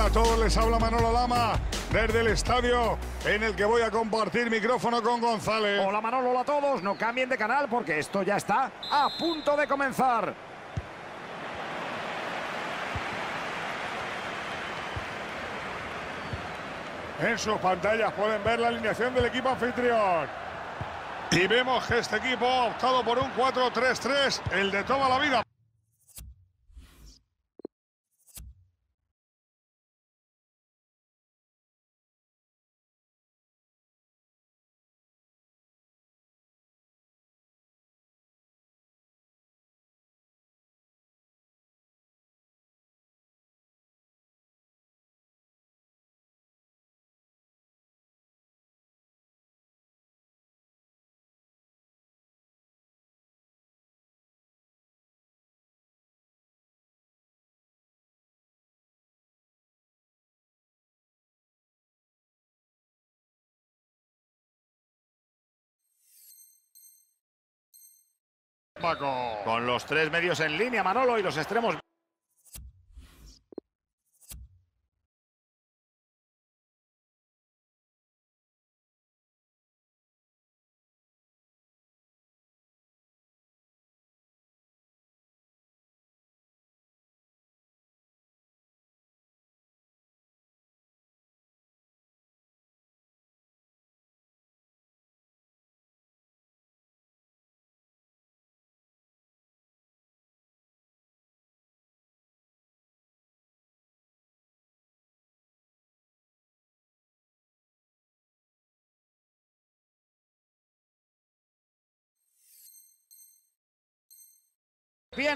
Hola a todos, les habla Manolo Lama desde el estadio en el que voy a compartir micrófono con González. Hola Manolo, hola a todos. No cambien de canal porque esto ya está a punto de comenzar. En sus pantallas pueden ver la alineación del equipo anfitrión. Y vemos que este equipo ha optado por un 4-3-3, el de toda la vida. Paco. Con los tres medios en línea, Manolo, y los extremos.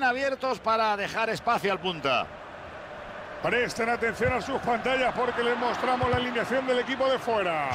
Abiertos para dejar espacio al punta. Presten atención a sus pantallas porque les mostramos la alineación del equipo de fuera.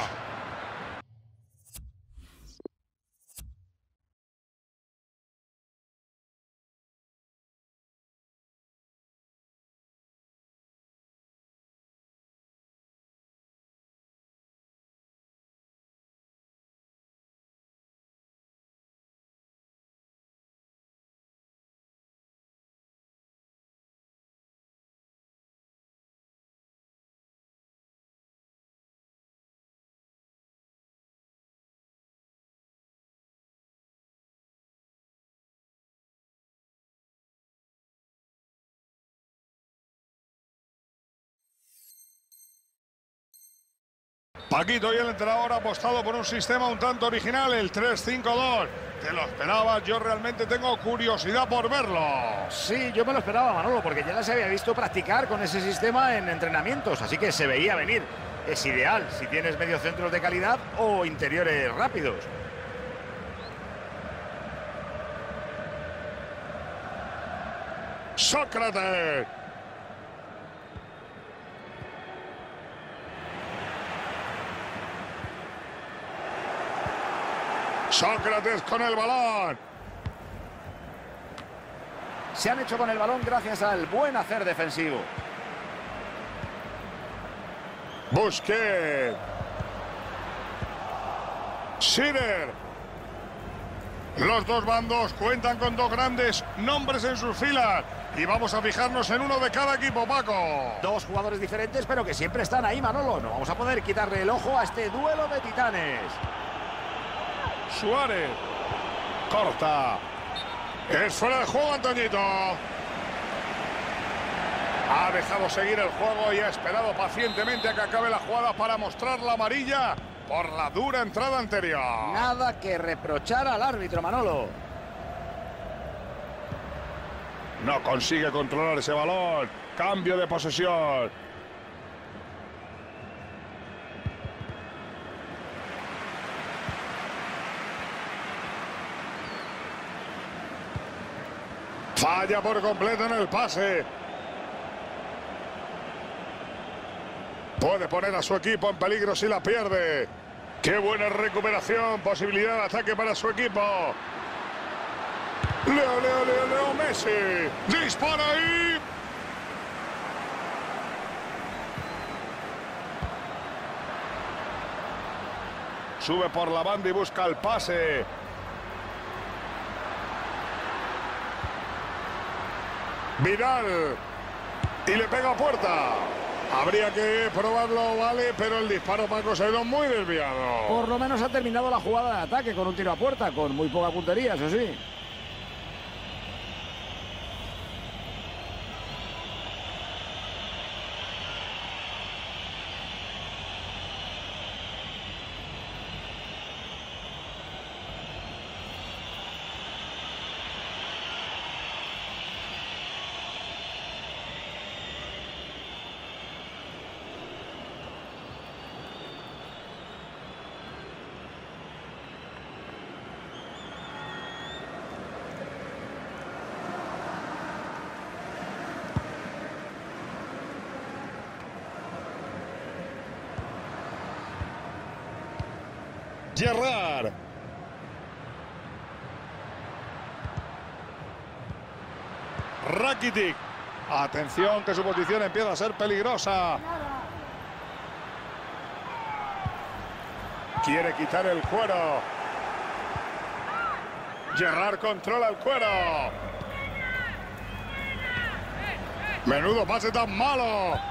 Paquito y el entrenador ha apostado por un sistema un tanto original, el 3-5-2. ¿Te lo esperabas? Yo realmente tengo curiosidad por verlo. Sí, yo me lo esperaba, Manolo, porque ya se había visto practicar con ese sistema en entrenamientos, así que se veía venir. Es ideal si tienes mediocentros de calidad o interiores rápidos. Sócrates. Sócrates con el balón. Se han hecho con el balón gracias al buen hacer defensivo. Busquets. Sider. Los dos bandos cuentan con dos grandes nombres en sus filas. Y vamos a fijarnos en uno de cada equipo, Paco. Dos jugadores diferentes, pero que siempre están ahí, Manolo. No vamos a poder quitarle el ojo a este duelo de titanes. Suárez. Corta. Es fuera de juego, Antoñito. Ha dejado seguir el juego y ha esperado pacientemente a que acabe la jugada para mostrar la amarilla por la dura entrada anterior. Nada que reprochar al árbitro, Manolo. No consigue controlar ese balón. Cambio de posesión. Falla por completo en el pase. Puede poner a su equipo en peligro si la pierde. Qué buena recuperación, posibilidad de ataque para su equipo. Leo, Leo, Leo, Leo Messi. Dispara ahí. Sube por la banda y busca el pase. Vidal. Y le pega a puerta. Habría que probarlo, vale, pero el disparo Paco se ha muy desviado. Por lo menos ha terminado la jugada de ataque con un tiro a puerta, con muy poca puntería, eso sí. Gerrard. Rakitic. Atención que su posición empieza a ser peligrosa. Quiere quitar el cuero. Gerrard controla el cuero. Menudo pase tan malo.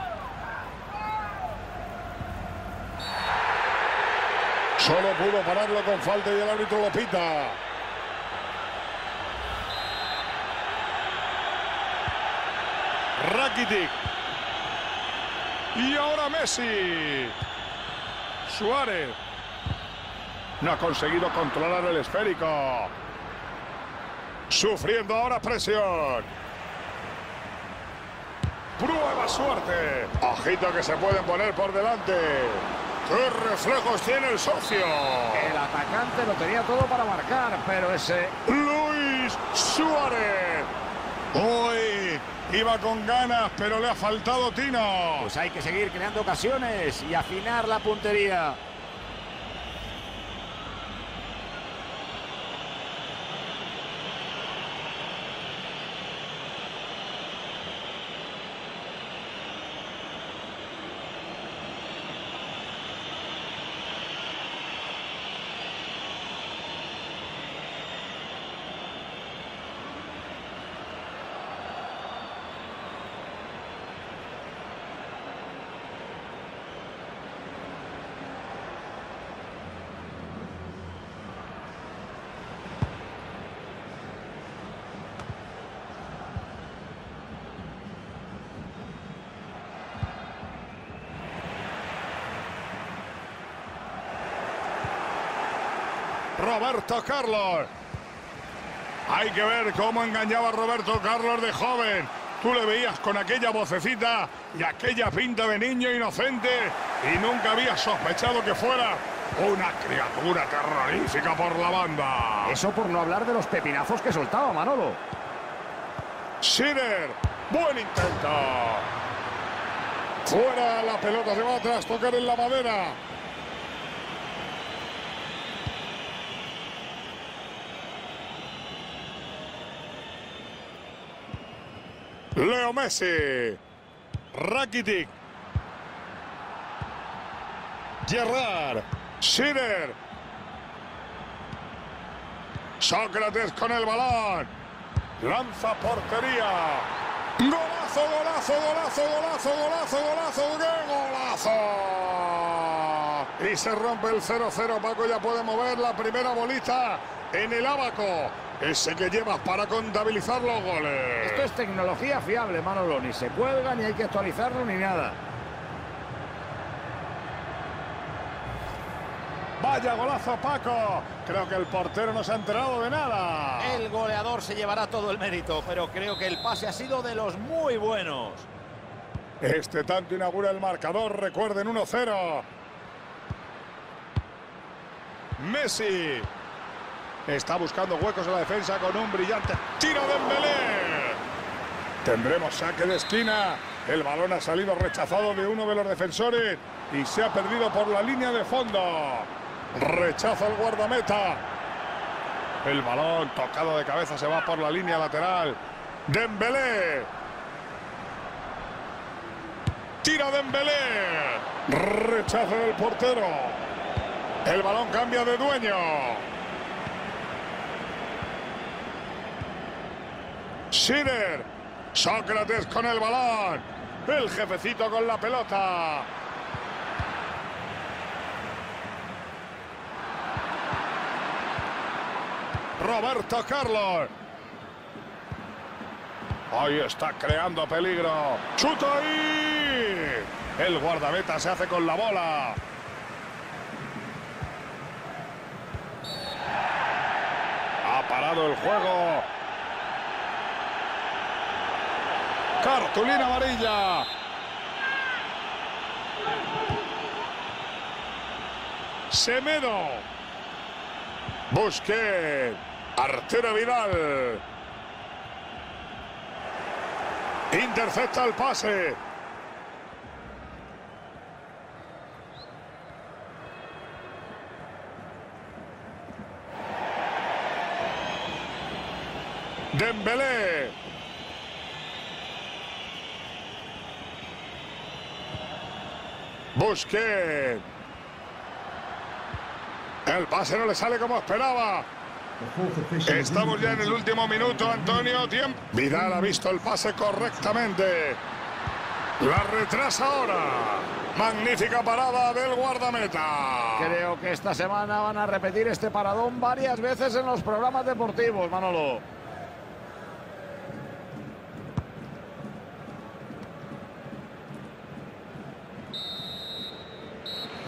Solo pudo pararlo con falta y el árbitro lo pita. Rakitic. Y ahora Messi. Suárez. No ha conseguido controlar el esférico. Sufriendo ahora presión. Prueba suerte. Ojito que se pueden poner por delante. ¿Qué reflejos tiene el socio? El atacante lo tenía todo para marcar, pero ese... Luis Suárez. Hoy iba con ganas, pero le ha faltado tino. Pues hay que seguir creando ocasiones y afinar la puntería. Roberto Carlos. Hay que ver cómo engañaba a Roberto Carlos de joven. Tú le veías con aquella vocecita y aquella pinta de niño inocente y nunca habías sospechado que fuera una criatura terrorífica por la banda. Eso por no hablar de los pepinazos que soltaba Manolo. Schiller, buen intento. Fuera la pelota se va atrás, tocar en la madera. Leo Messi. Rakitic. Gerrard. Schiller. Sócrates con el balón. Lanza portería. Golazo, golazo, golazo, golazo, golazo, golazo, ¡qué golazo! Y se rompe el 0-0. Paco ya puede mover la primera bolita en el abaco. Ese que llevas para contabilizar los goles. Esto es tecnología fiable, Manolo. Ni se cuelga, ni hay que actualizarlo, ni nada. Vaya golazo, Paco. Creo que el portero no se ha enterado de nada. El goleador se llevará todo el mérito, pero creo que el pase ha sido de los muy buenos. Este tanto inaugura el marcador. Recuerden 1-0. Messi. Está buscando huecos en la defensa con un brillante tiro de Dembélé. Tendremos saque de esquina. El balón ha salido rechazado de uno de los defensores y se ha perdido por la línea de fondo. Rechaza el guardameta. El balón tocado de cabeza se va por la línea lateral. Dembélé. Tira Dembélé. Rechaza del portero. El balón cambia de dueño. Schiller. Sócrates con el balón. El jefecito con la pelota. Roberto Carlos. Ahí está creando peligro. ¡Chuta ahí! El guardameta se hace con la bola. Ha parado el juego. Cartulina amarilla. Semedo. Busquets. Arturo Vidal. Intercepta el pase. Dembélé. Busquets. El pase no le sale como esperaba. Estamos ya en el último minuto, Antonio. Tiempo. Vidal ha visto el pase correctamente. La retrasa ahora. Magnífica parada del guardameta. Creo que esta semana van a repetir este paradón varias veces en los programas deportivos, Manolo.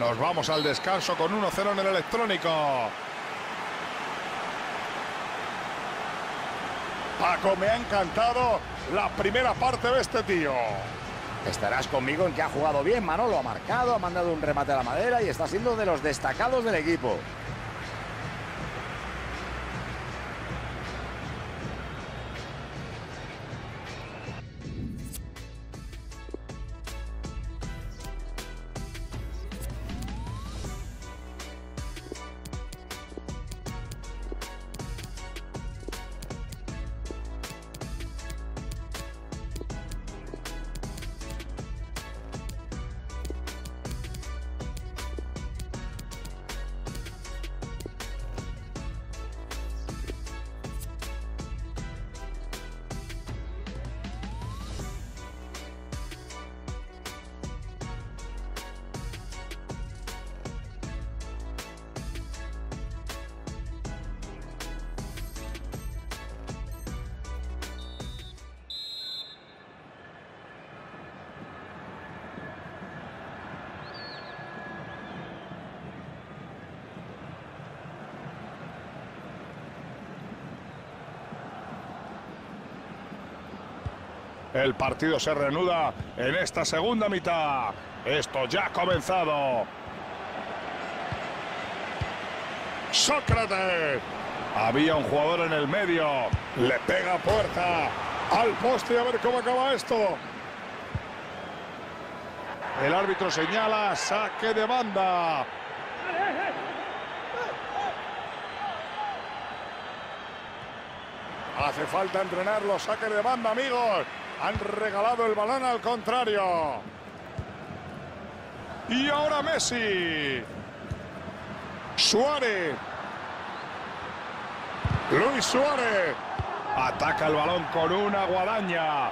Nos vamos al descanso con 1-0 en el electrónico. Paco, me ha encantado la primera parte de este tío. Estarás conmigo en que ha jugado bien, Manolo. Ha marcado, ha mandado un remate a la madera y está siendo de los destacados del equipo. El partido se reanuda en esta segunda mitad. Esto ya ha comenzado. Sócrates. Había un jugador en el medio. Le pega puerta. Al poste a ver cómo acaba esto. El árbitro señala saque de banda. Hace falta entrenar los saques de banda, amigos. Han regalado el balón al contrario. Y ahora Messi. Suárez. Luis Suárez. Ataca el balón con una guadaña.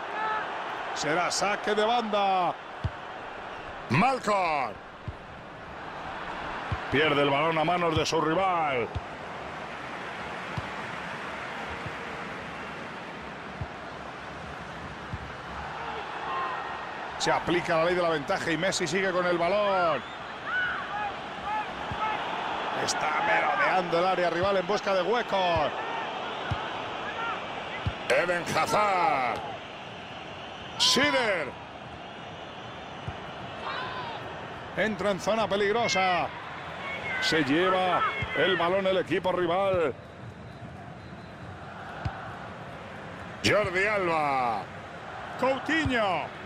Será saque de banda. Malcolm. Pierde el balón a manos de su rival. Se aplica la ley de la ventaja y Messi sigue con el balón. Está merodeando el área rival en busca de huecos. Eden Hazard. Sider. Entra en zona peligrosa. Se lleva el balón el equipo rival. Jordi Alba. Coutinho.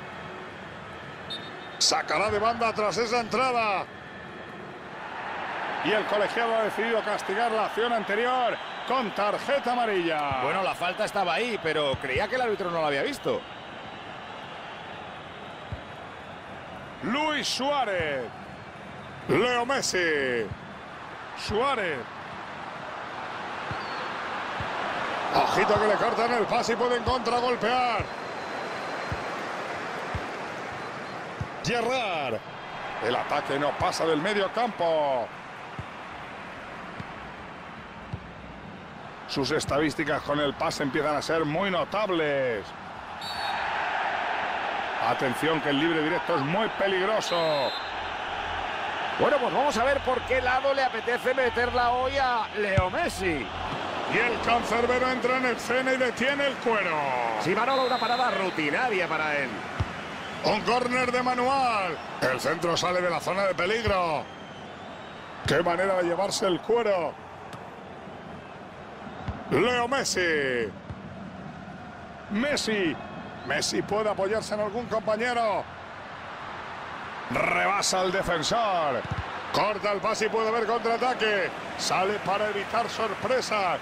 Sacará de banda tras esa entrada. Y el colegiado ha decidido castigar la acción anterior con tarjeta amarilla. Bueno, la falta estaba ahí, pero creía que el árbitro no la había visto. Luis Suárez. Leo Messi. Suárez. Ojito que le cortan el pase y pueden contragolpear. Gerrard. El ataque no pasa del medio campo. Sus estadísticas con el pase empiezan a ser muy notables. Atención que el libre directo es muy peligroso. Bueno, pues vamos a ver por qué lado le apetece meterla hoy a Leo Messi. Y el cancerbero entra en escena y detiene el cuero. Sí, Manolo, una parada rutinaria para él. Un córner de manual. El centro sale de la zona de peligro. Qué manera de llevarse el cuero. Leo Messi. Messi. Messi puede apoyarse en algún compañero. Rebasa al defensor. Corta el pase y puede haber contraataque. Sale para evitar sorpresas.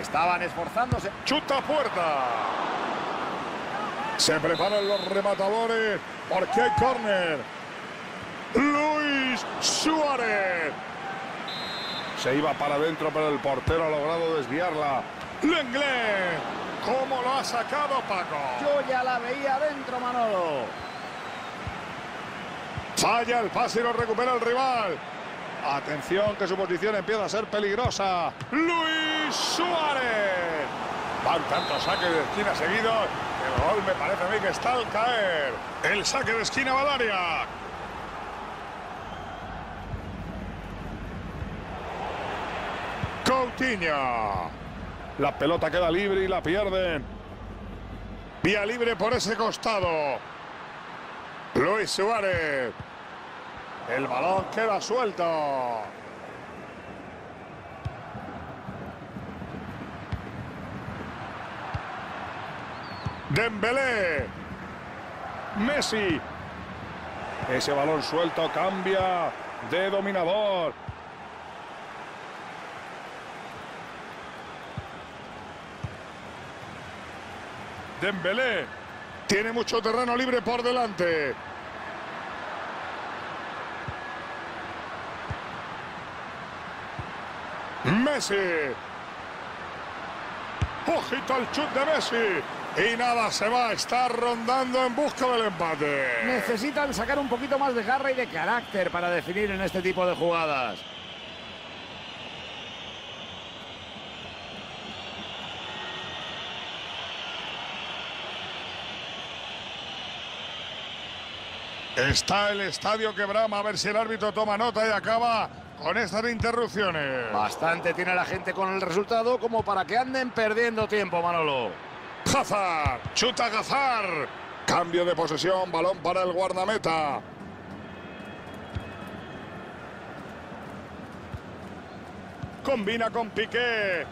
Estaban esforzándose. Chuta puerta. Se preparan los rematadores porque hay córner. Luis Suárez. Se iba para adentro, pero el portero ha logrado desviarla. Lenglet. ¿Cómo lo ha sacado Paco? Yo ya la veía adentro, Manolo. Falla el pase y lo recupera el rival. Atención que su posición empieza a ser peligrosa. Luis Suárez. Van tantos saques de esquina seguidos. El gol me parece a mí que está al caer. El saque de esquina Valaria. Coutinho. La pelota queda libre y la pierden. Vía libre por ese costado. Luis Suárez. El balón queda suelto. Dembélé. Messi. Ese balón suelto cambia de dominador. Dembélé. Tiene mucho terreno libre por delante. Messi. Ojito al chut de Messi. Y nada, se va a estar rondando en busca del empate. Necesitan sacar un poquito más de garra y de carácter para definir en este tipo de jugadas. Está el estadio que brama, a ver si el árbitro toma nota y acaba con estas interrupciones. Bastante tiene la gente con el resultado como para que anden perdiendo tiempo, Manolo. Hazard, chuta Hazard. Cambio de posesión, balón para el guardameta. Combina con Piqué.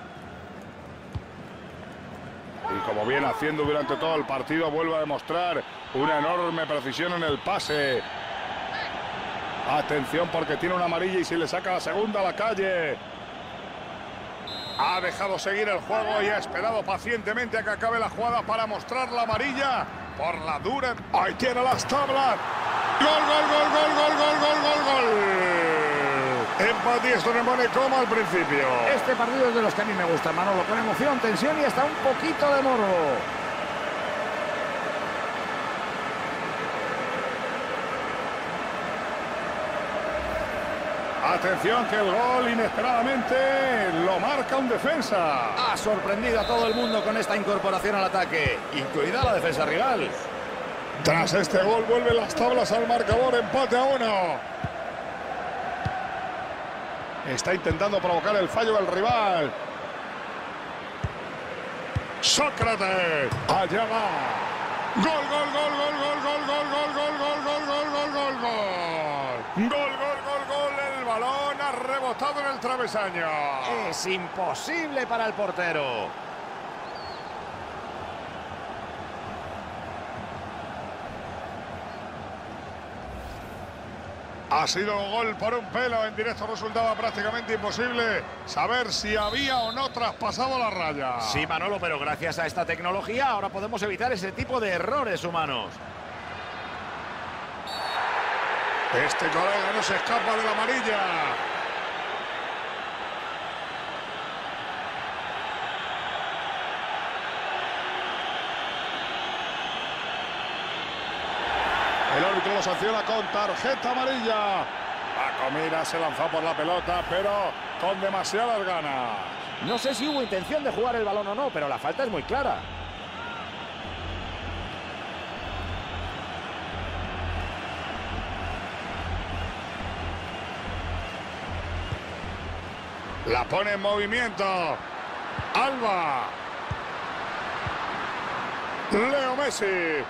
Y como viene haciendo durante todo el partido, vuelve a demostrar una enorme precisión en el pase. Atención porque tiene una amarilla y si le saca la segunda a la calle. Ha dejado seguir el juego y ha esperado pacientemente a que acabe la jugada para mostrar la amarilla por la dura. Ahí tiene las tablas. Gol, gol, gol, gol, gol, gol, gol, gol, gol. Empate y esto pone como al principio. Este partido es de los que a mí me gusta, Manolo, con emoción, tensión y hasta un poquito de morbo. Atención que el gol inesperadamente lo marca un defensa. Ha sorprendido a todo el mundo con esta incorporación al ataque, incluida la defensa rival. Tras este gol vuelven las tablas al marcador, empate a uno. Está intentando provocar el fallo del rival. Sócrates. Allá va. Gol, gol, gol, gol, gol, gol, gol, gol, gol, gol, gol, gol, gol. Gol, gol, gol, gol. El balón ha rebotado en el travesaño. Es imposible para el portero. Ha sido gol por un pelo. En directo resultaba prácticamente imposible saber si había o no traspasado la raya. Sí, Manolo, pero gracias a esta tecnología ahora podemos evitar ese tipo de errores humanos. Este colega no se escapa de la amarilla. Lo sanciona con tarjeta amarilla. La comida se lanzó por la pelota, pero con demasiadas ganas. No sé si hubo intención de jugar el balón o no, pero la falta es muy clara. La pone en movimiento. Alba. Leo Messi.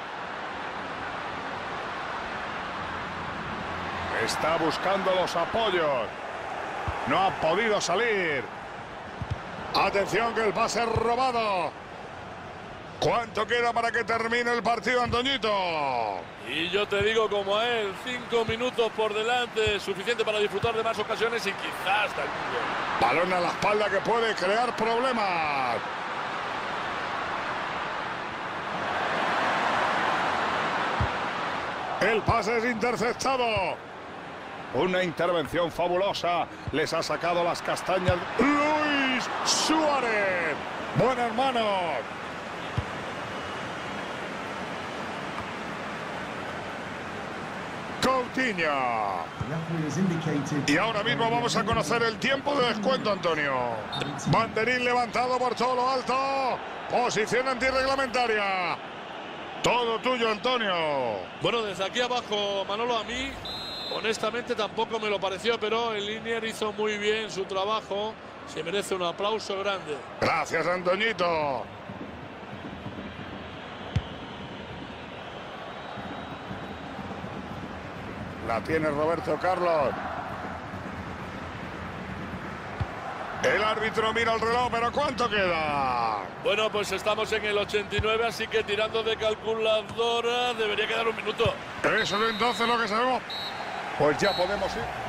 Está buscando los apoyos. No ha podido salir. Atención que el pase robado. ¿Cuánto queda para que termine el partido, Antoñito? Y yo te digo como a él, cinco minutos por delante, suficiente para disfrutar de más ocasiones y quizás gol. Balón a la espalda que puede crear problemas. El pase es interceptado. Una intervención fabulosa. Les ha sacado las castañas. Luis Suárez. Buen hermano. Coutinho. Y ahora mismo vamos a conocer el tiempo de descuento, Antonio. Banderín levantado por todo lo alto. Posición antirreglamentaria. Todo tuyo, Antonio. Bueno, desde aquí abajo, Manolo, a mí, honestamente tampoco me lo pareció, pero el Linier hizo muy bien su trabajo. Se merece un aplauso grande. Gracias, Antoñito. La tiene Roberto Carlos. El árbitro mira el reloj, pero ¿cuánto queda? Bueno, pues estamos en el 89, así que tirando de calculadora debería quedar un minuto. Eso es entonces lo que sabemos. Pues ya podemos ir.